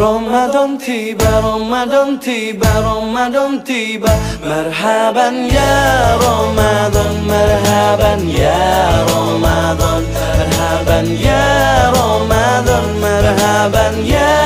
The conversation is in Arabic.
رمضان تيبا رمضان تيبا رمضان تيبا. مرحبا يا رمضان مرحبا يا رمضان. مرحبا يا رمضان مرحبا يا